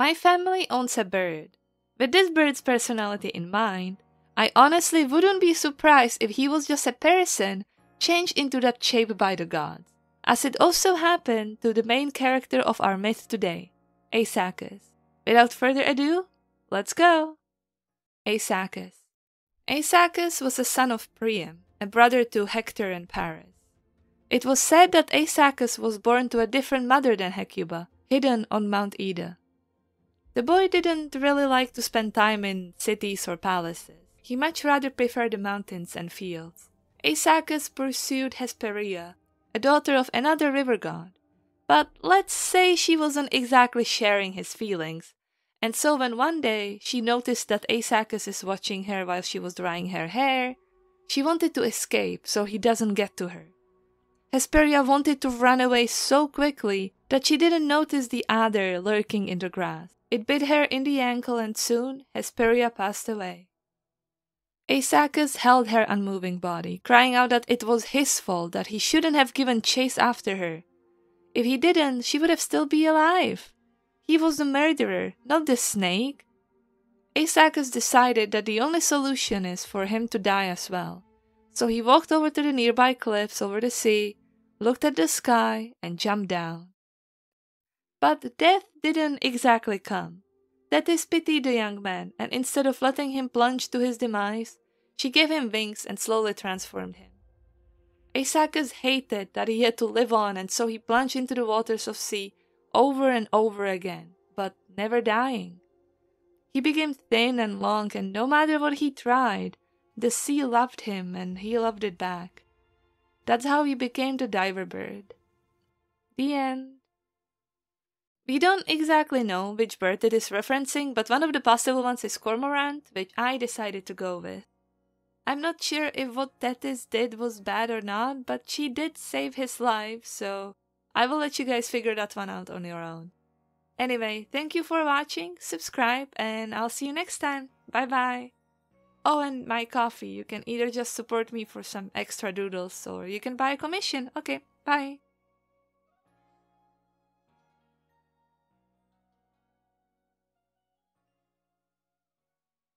My family owns a bird. With this bird's personality in mind, I honestly wouldn't be surprised if he was just a person changed into that shape by the gods, as it also happened to the main character of our myth today, Aesacus. Without further ado, let's go! Aesacus. Aesacus was a son of Priam, a brother to Hector and Paris. It was said that Aesacus was born to a different mother than Hecuba, hidden on Mount Ida. The boy didn't really like to spend time in cities or palaces. He much rather preferred the mountains and fields. Aesacus pursued Hesperia, a daughter of another river god, but let's say she wasn't exactly sharing his feelings, and so when one day she noticed that Aesacus is watching her while she was drying her hair, she wanted to escape so he doesn't get to her. Hesperia wanted to run away so quickly that she didn't notice the adder lurking in the grass. It bit her in the ankle and soon Hesperia passed away. Aesacus held her unmoving body, crying out that it was his fault that he shouldn't have given chase after her. If he didn't, she would have still be alive. He was the murderer, not the snake. Aesacus decided that the only solution is for him to die as well. So he walked over to the nearby cliffs over the sea, looked at the sky, and jumped down. But death didn't exactly come. Thetis pitied the young man, and instead of letting him plunge to his demise, she gave him wings and slowly transformed him. Aesacus hated that he had to live on, and so he plunged into the waters of sea over and over again, but never dying. He became thin and long, and no matter what he tried, the sea loved him and he loved it back. That's how he became the diver bird. The end. We don't exactly know which bird it is referencing, but one of the possible ones is cormorant, which I decided to go with. I'm not sure if what Thetis did was bad or not, but she did save his life, so I will let you guys figure that one out on your own. Anyway, thank you for watching, subscribe, and I'll see you next time. Bye bye. Oh, and my coffee. You can either just support me for some extra doodles or you can buy a commission. Okay, bye.